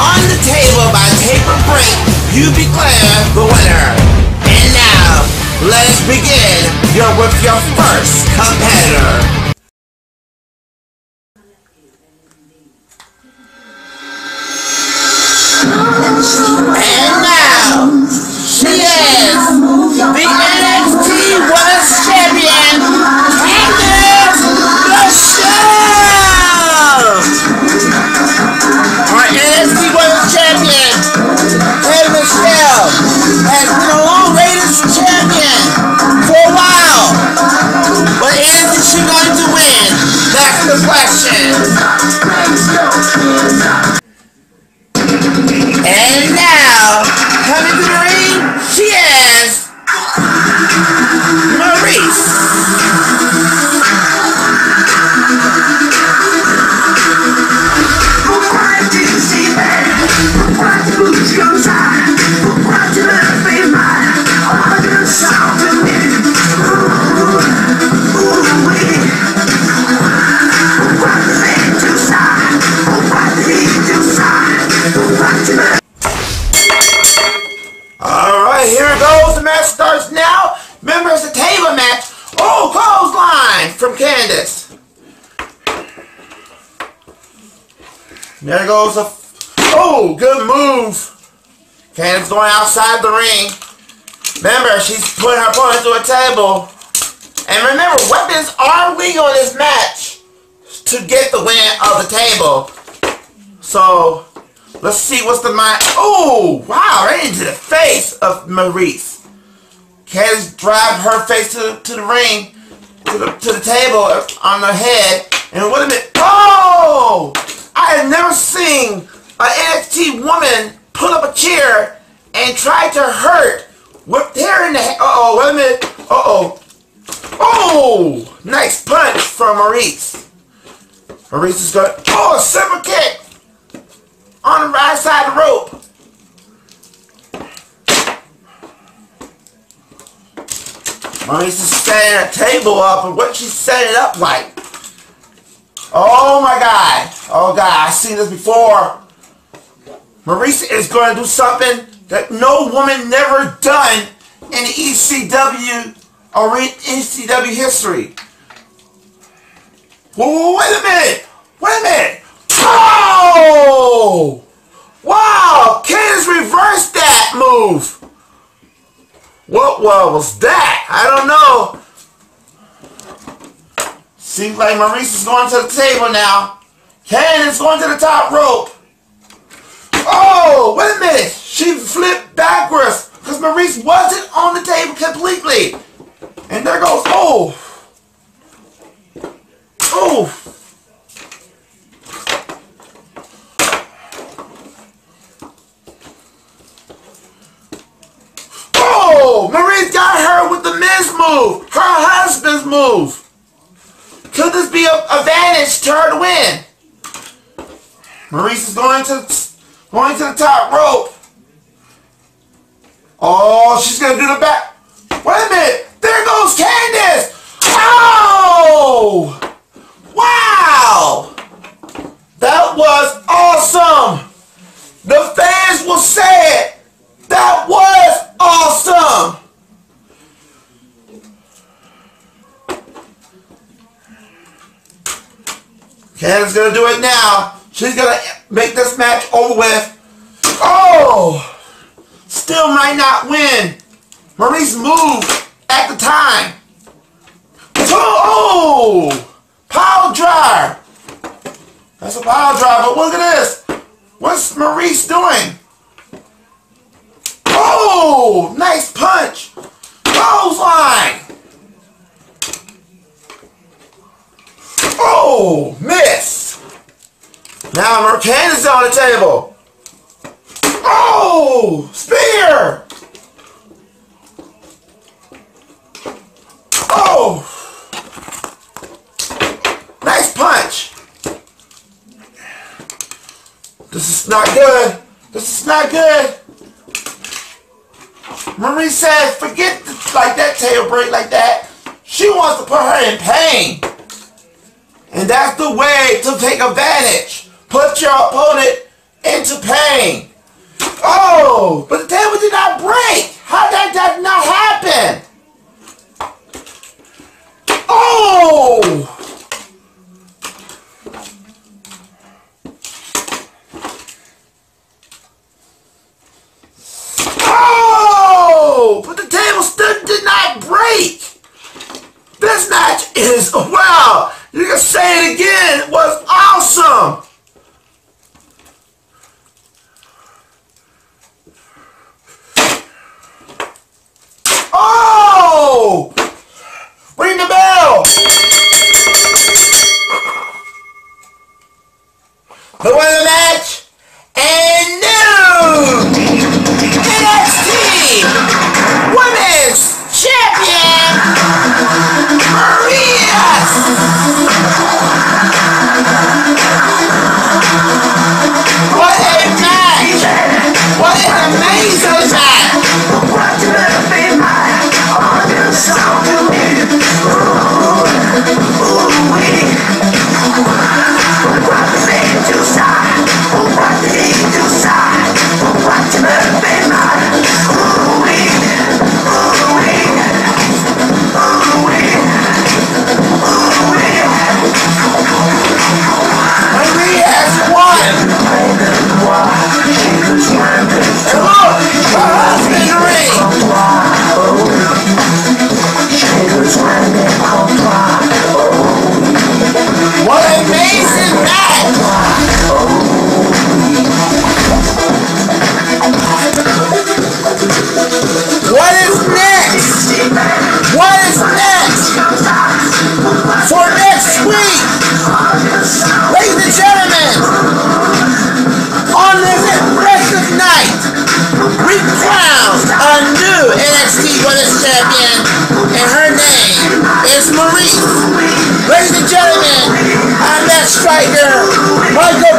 on the table by paper break, you declare the winner. And now, let us begin your, with your first competitor. That's the question. Candace. There goes a. Oh, good move. Candace going outside the ring. Remember, she's putting her opponent to a table. And remember, weapons are legal in this match to get the win of the table. So, let's see what's the mind. Oh, wow, right into the face of Maryse. Candace drive her face to, to the ring, to the, to the table on her head. And wait a minute. Oh! I have never seen an NXT woman pull up a chair and try to hurt with hair in the head. Uh-oh, wait a minute. Uh-oh. Oh! Nice punch from Maryse. Maryse is going, oh, a super kick on the right side of the rope. Maryse is setting a table up, and what she set it up like. Oh my god. Oh god, I've seen this before. Maryse is going to do something that no woman never done in ECW or in ECW history. Whoa, wait a minute! Wait a minute! Oh! Wow! Candace reversed that move! What was that? I don't know. Seems like Maryse is going to the table now. Candace going to the top rope. Oh, wait a minute. She flipped backwards because Maryse wasn't on the table completely. And there goes. Oh. Oh, Maryse got her with the Miz move, her husband's move. Could this be a advantage to her to win? Maryse is going to going to the top rope. Oh, she's gonna do the back. Wait a minute! There goes Candace! Oh! Wow! That was awesome! The fans will say it! That was awesome! Candace's gonna do it now. She's gonna make this match over with. Oh! Still might not win. Maryse moved at the time. Oh! Power drive. That's a power drive, but look at this. What's Maryse doing? Oh! Nice punch. Now Mercan is on the table. Oh! Spear! Oh! Nice punch! This is not good. This is not good. Marie said, forget the, like that tail break like that. She wants to put her in pain. And that's the way to take advantage. Put your opponent into pain. Oh, but the table did not break. How did that champion, and her name is Maryse. Ladies and gentlemen, I'm that striker, Michael